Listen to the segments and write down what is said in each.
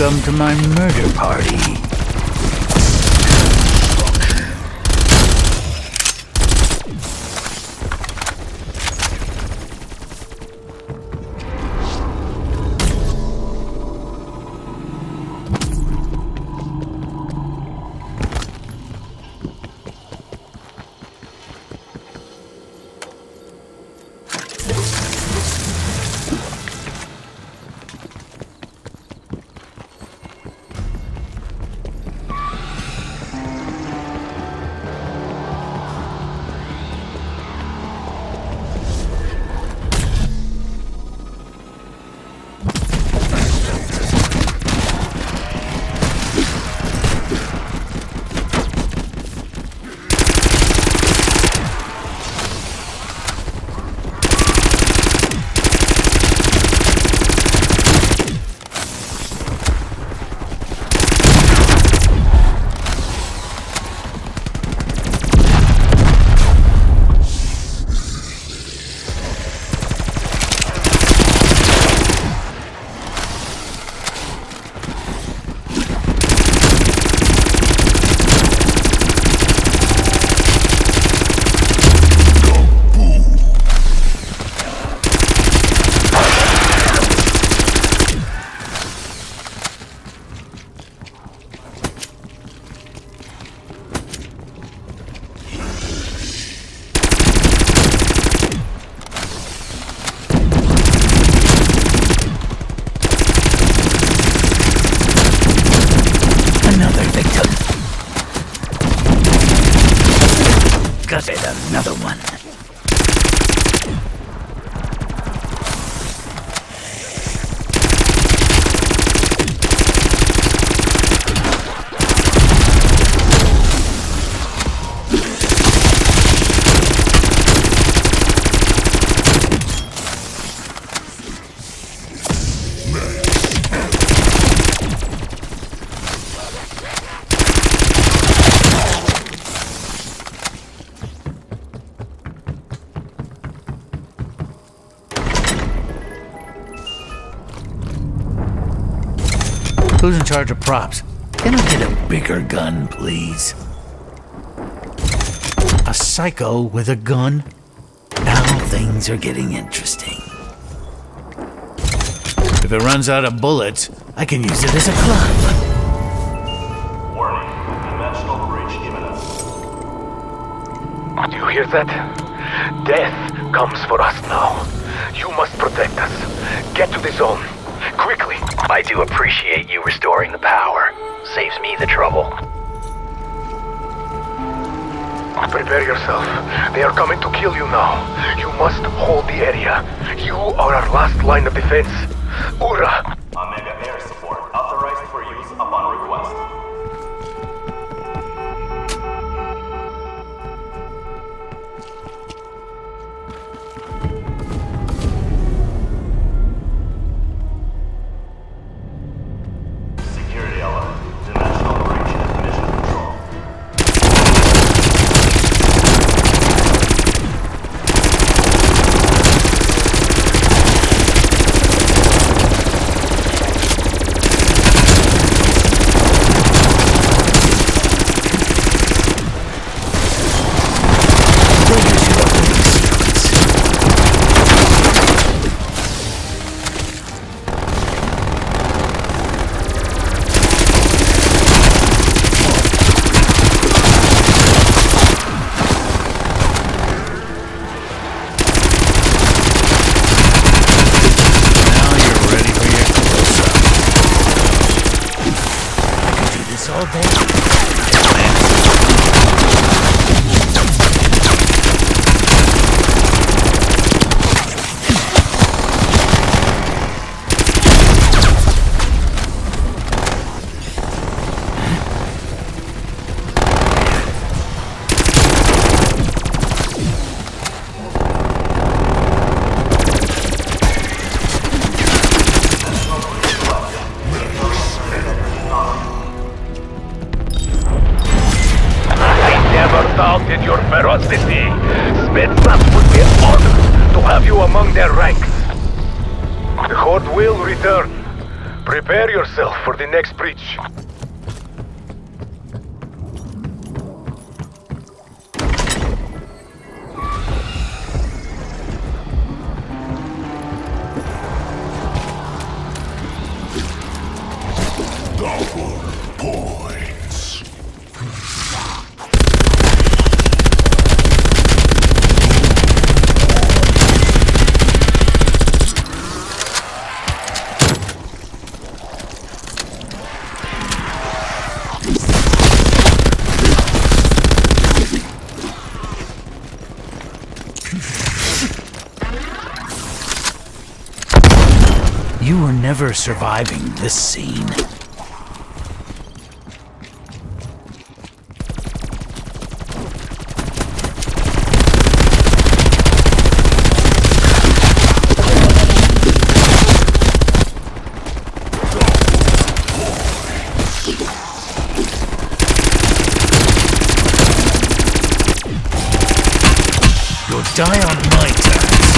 Welcome to my murder party. Who's in charge of props? Can I get a bigger gun, please? A psycho with a gun? Now things are getting interesting. If it runs out of bullets, I can use it as a club. Warning. Dimensional breach imminent. Do you hear that? Death comes for us now. You must protect us. Get to the zone. I do appreciate you restoring the power. Saves me the trouble. Prepare yourself. They are coming to kill you now. You must hold the area. You are our last line of defense. Ura! Doubted your ferocity. Spetsnaz would be honored to have you among their ranks. The Horde will return. Prepare yourself for the next breach. You were never surviving this scene. You'll die on my terms.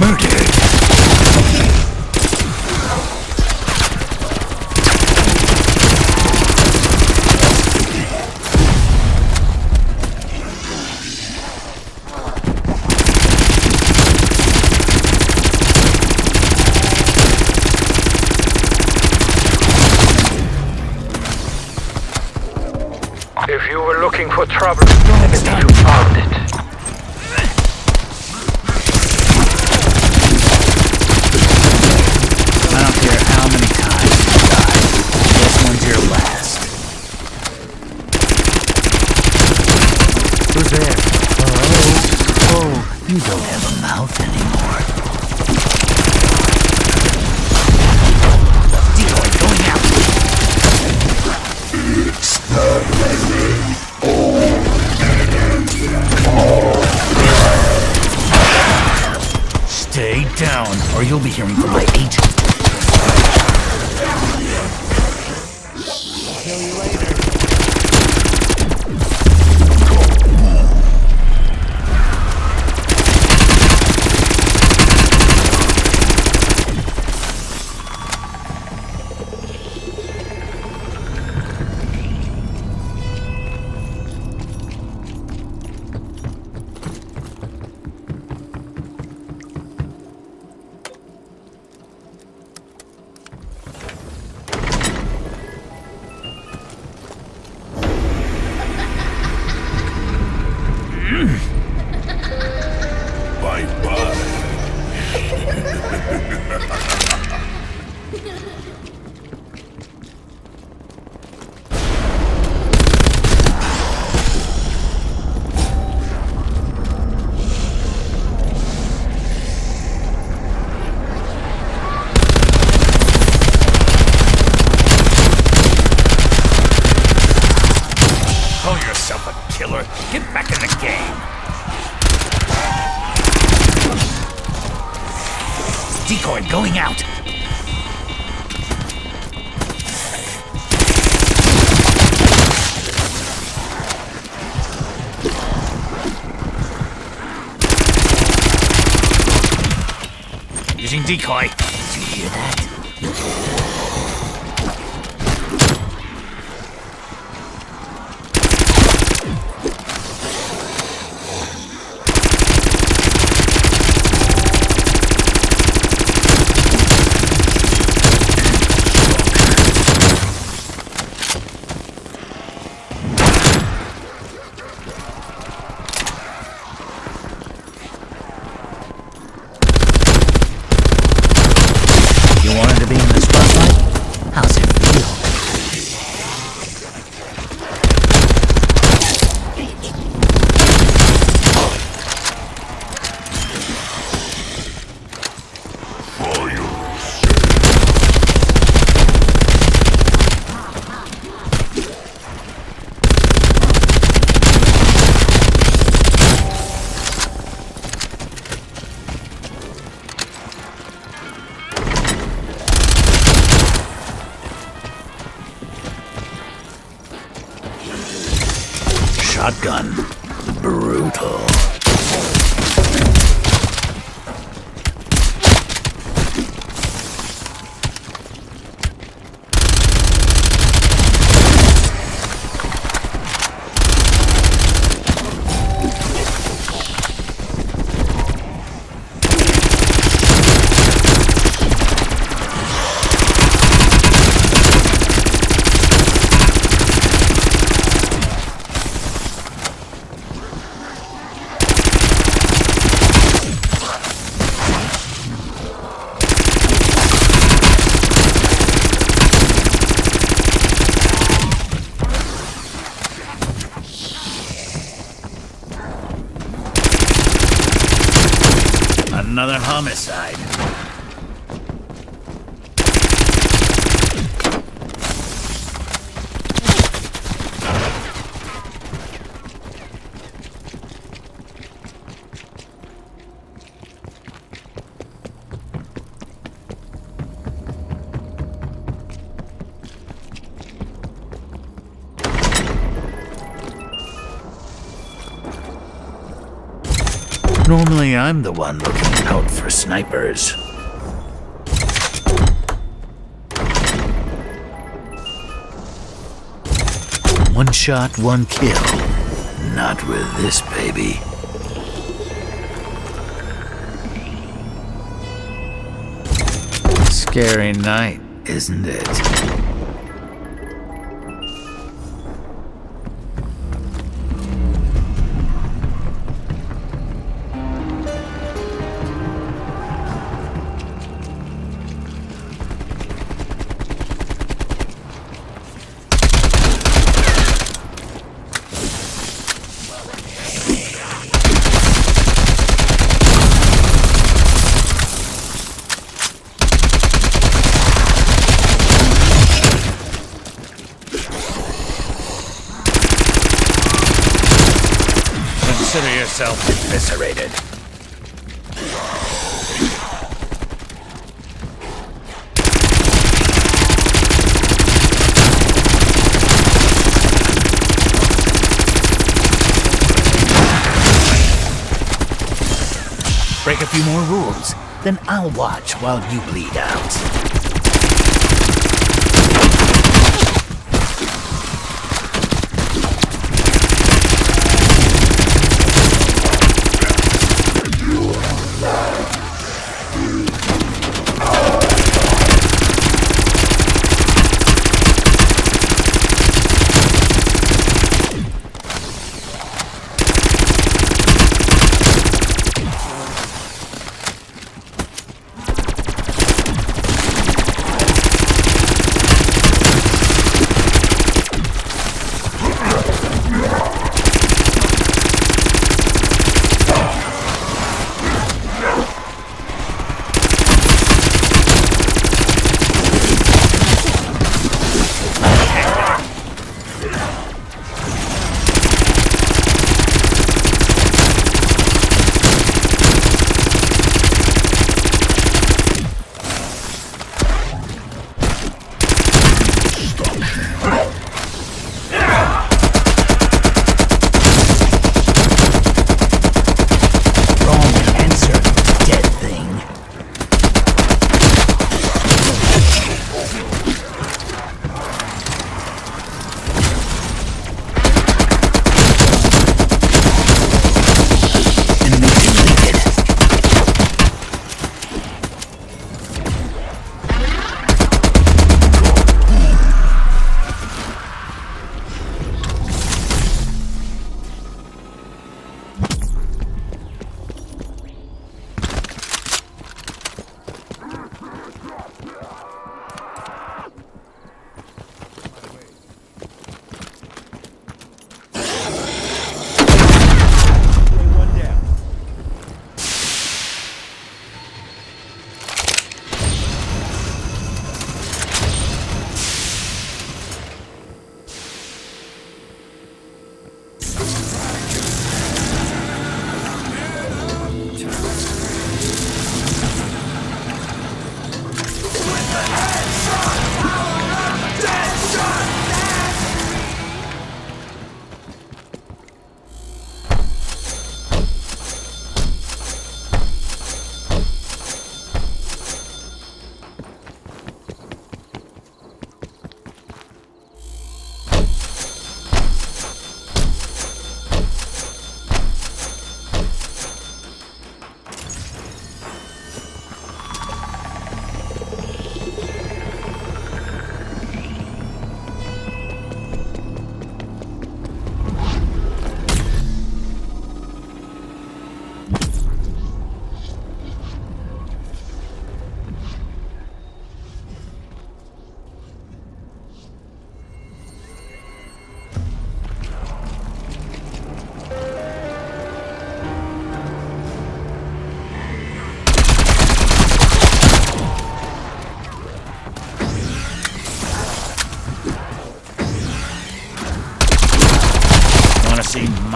Murdered. If you were looking for trouble, you found it. I don't care how many times you die. This one's your last. Who's there? Decoy going out. Using decoy. Homicide. Normally, I'm the one looking out for snipers. One shot, one kill. Not with this baby. Scary night, isn't it? Then I'll watch while you bleed out.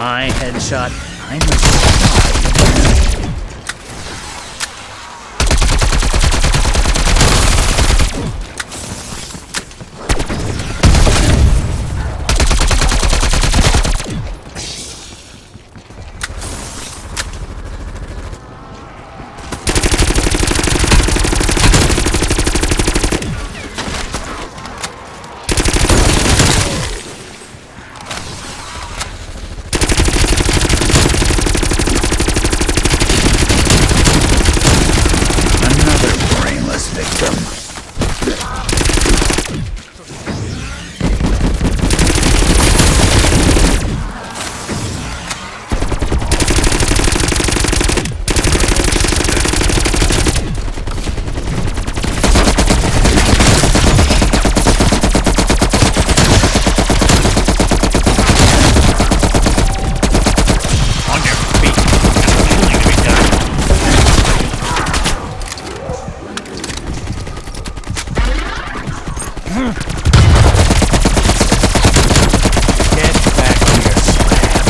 My headshot, I must die. Another brainless victim. On your feet. There's killing to be done. Get back on your slab.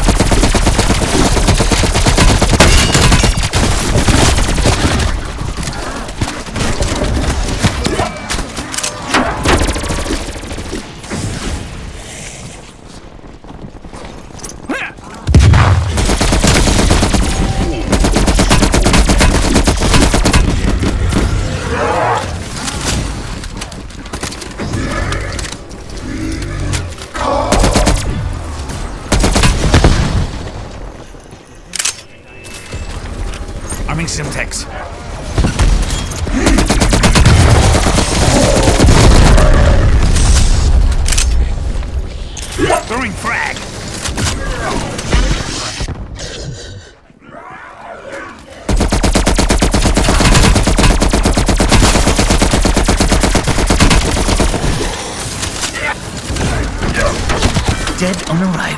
Arming Semtex. Throwing frag. Dead on arrival.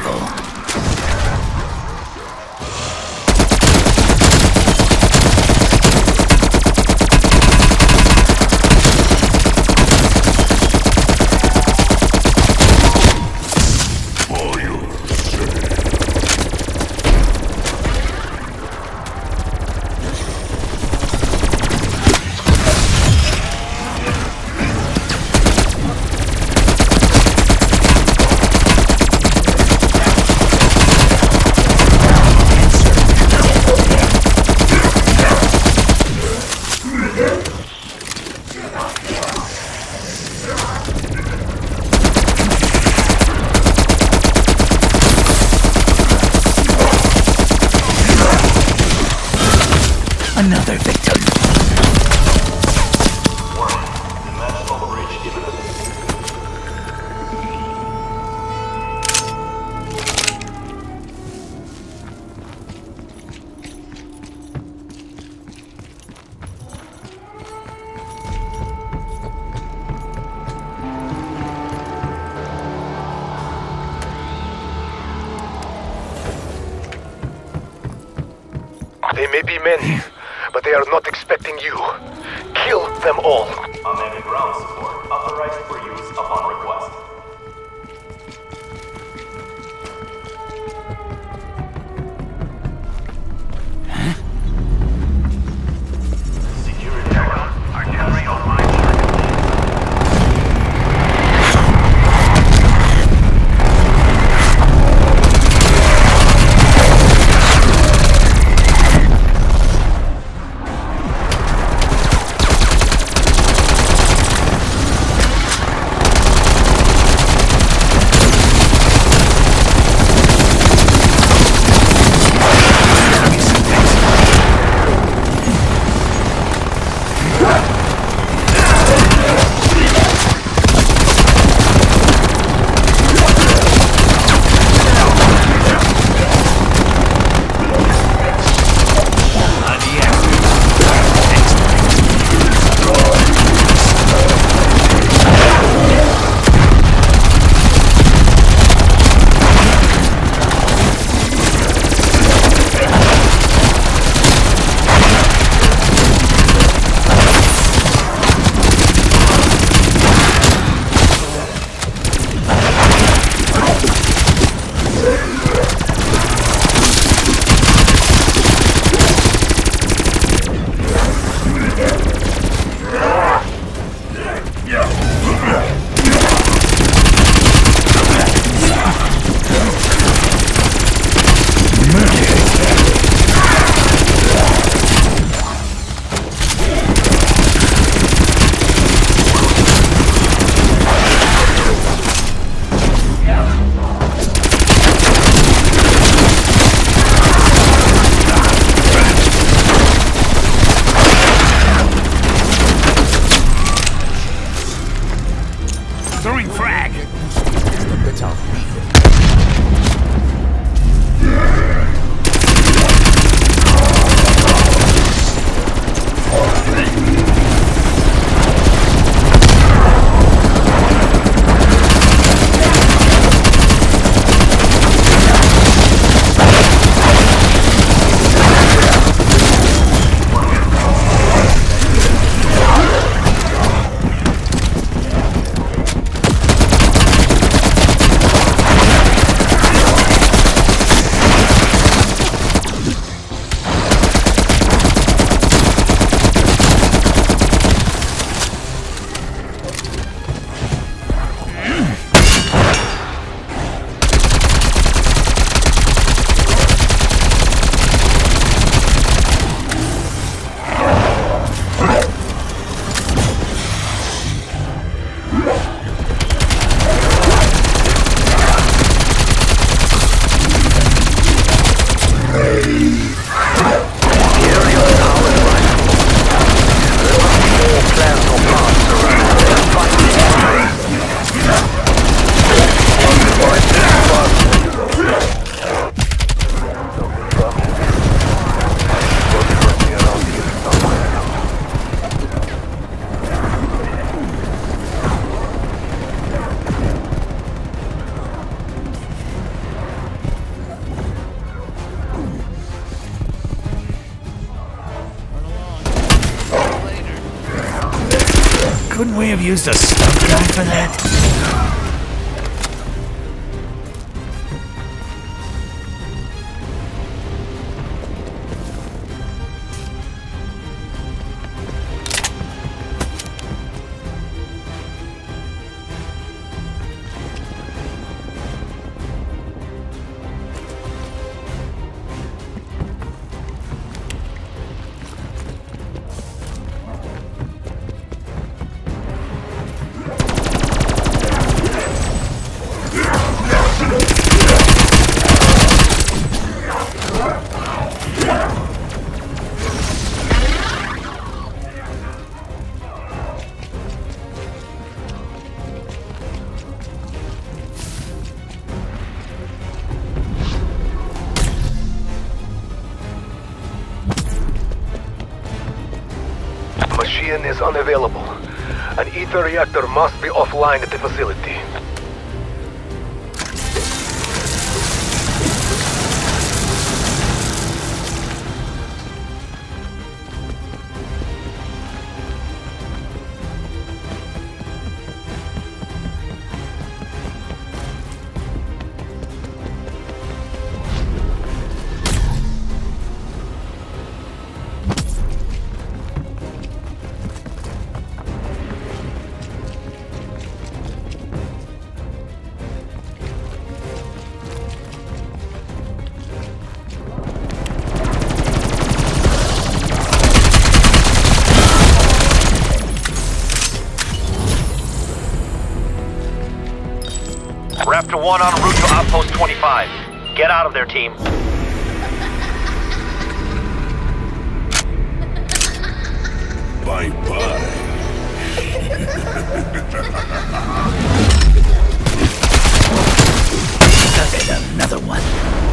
They may be many, but they are not expecting you. Kill them all. Unmanned ground support authorized for use upon request. Used a is unavailable. An Aether reactor must be offline at the facility. 1 en route to Outpost 25. Get out of there, team. Bye bye. Another one.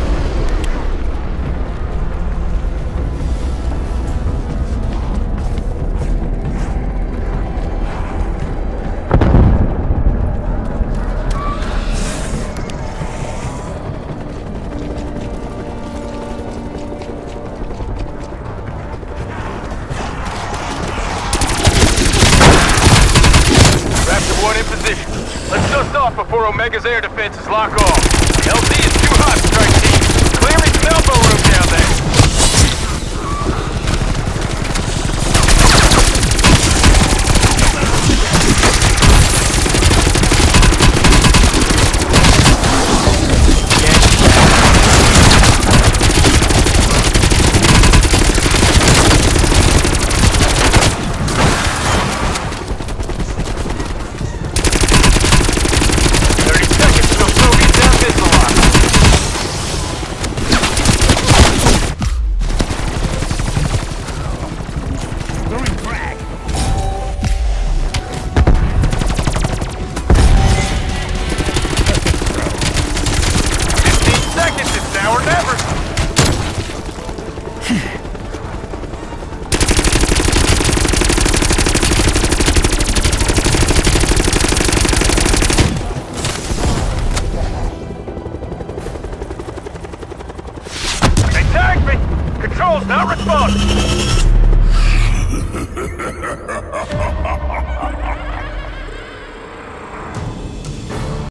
Omega's air defenses lock off.